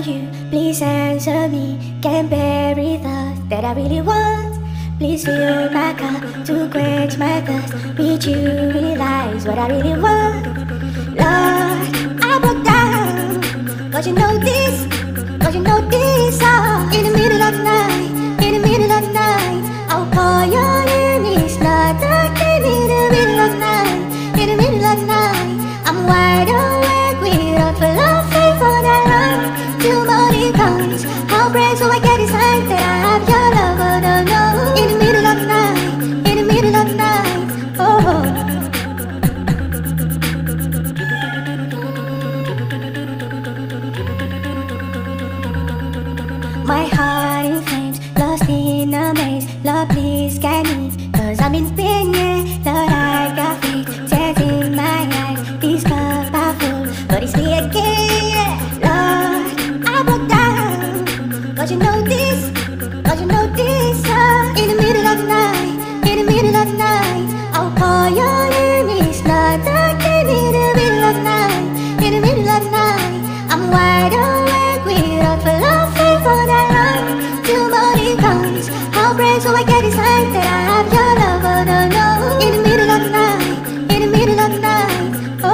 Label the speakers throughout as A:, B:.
A: you, please answer me. Can't bury thoughts that I really want. Please fill my cup to quench my thirst. Reach you realize what I really want. Lord, I broke down. Cause you know this, cause you know this. Oh, in the middle of the night, in the middle of the night, I'll call your name. It's not again in the middle of the night, in the middle of the night. I'm wide awake My heart that I have your love. In the middle of night, in the middle of night. Oh.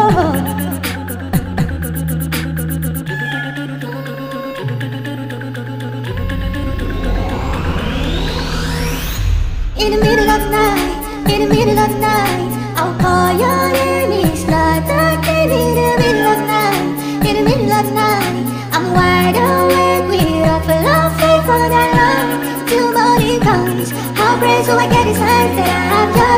A: In the middle of the night, in the middle of the night, praise, I get excited. I have